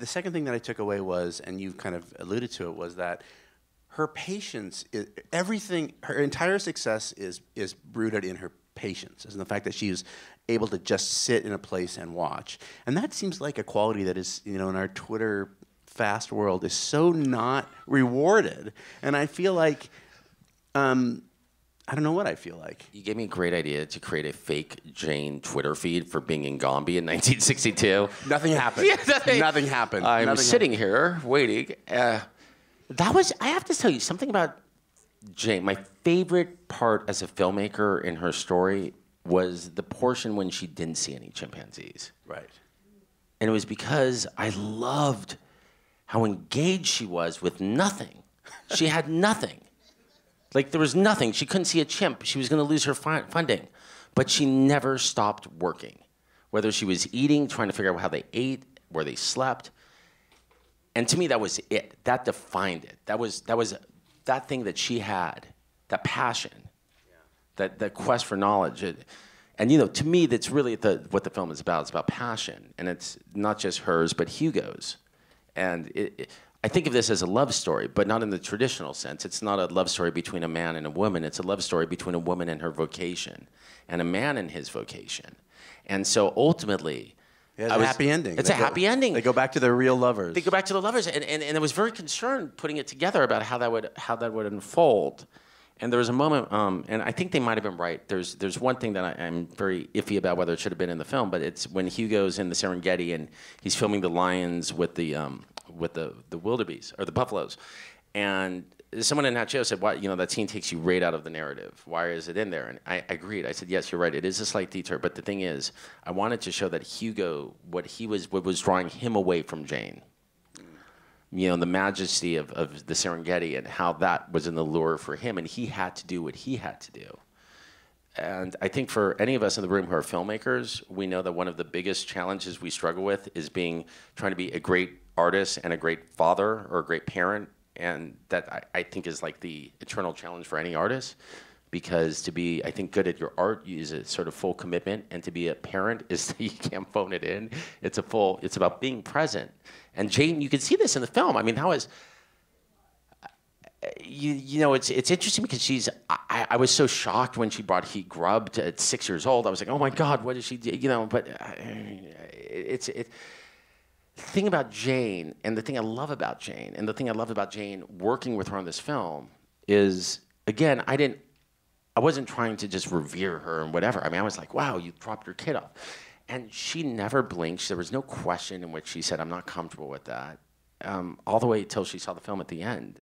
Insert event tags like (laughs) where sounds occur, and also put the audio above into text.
the second thing that I took away was, and you kind of alluded to it, was that her patience, is, everything, her entire success is is rooted in her patience, and the fact that she was able to just sit in a place and watch. And that seems like a quality that is, you know, in our Twitter fast world is so not rewarded. And I feel like, um, I don't know what I feel like. You gave me a great idea to create a fake Jane Twitter feed for being in Gombe in (laughs) 1962. Nothing happened. (laughs) Yeah, nothing- Nothing happened. I'm Nothing sitting here waiting. Uh, that was, I have to tell you, something about Jane. My favorite part as a filmmaker in her story was the portion when she didn't see any chimpanzees. Right. And it was because I loved how engaged she was with nothing. She had (laughs) nothing. Like there was nothing. She couldn't see a chimp. She was going to lose her fi- funding. But she never stopped working. Whether she was eating, trying to figure out how they ate, where they slept. And to me that was it. That defined it. That was that was that thing that she had, that passion. That that quest for knowledge. It, and you know, to me, that's really the, what the film is about. It's about passion, and it's not just hers, but Hugo's. And it, it, I think of this as a love story, but not in the traditional sense. It's not a love story between a man and a woman. It's a love story between a woman and her vocation, and a man and his vocation. And so ultimately, It has I a was- happy ending. It's They a go- happy ending. They go back to their real lovers. They go back to the lovers, and, and, and I was very concerned putting it together about how that would how that would unfold. And there was a moment, um, and I think they might have been right. There's there's one thing that I, I'm very iffy about whether it should have been in the film, but it's when Hugo's in the Serengeti and he's filming the lions with the um, with the the wildebeest or the buffaloes, and someone in that show said, "Why you know that scene takes you right out of the narrative? Why is it in there?" And I agreed. I said, "Yes, you're right. It is a slight detour, but the thing is, I wanted to show that Hugo, what he was, what was drawing him away from Jane." you know, the majesty of, of the Serengeti and how that was an allure for him, and he had to do what he had to do. And I think for any of us in the room who are filmmakers, we know that one of the biggest challenges we struggle with is being trying to be a great artist and a great father or a great parent, and that I, I think is like the eternal challenge for any artist. Because to be, I think, good at your art is a sort of full commitment, and to be a parent is (laughs) you can't phone it in. It's a full. It's about being present. And Jane, you can see this in the film. I mean, how is you, you know, it's it's interesting because she's. I, I was so shocked when she brought He Grubbed at six years old. I was like, oh my God, what is she? do? You know, but uh, it's it. The thing about Jane, and the thing I love about Jane, and the thing I love about Jane working with her on this film is, again, I didn't. I wasn't trying to just revere her and whatever. I mean, I was like, wow, you dropped your kid off. And she never blinked. There was no question in which she said, I'm not comfortable with that. Um, all the way till she saw the film at the end.